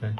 来